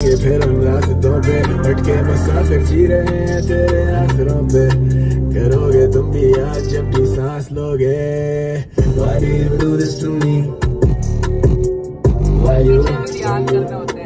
ये फिर हम रास्तों पे अटके मुसाफिर जी रहे हैं तेरे आसरों पे करोगे तुम भी आज जब भी सांस लोगे Why do you do this to me? Why you?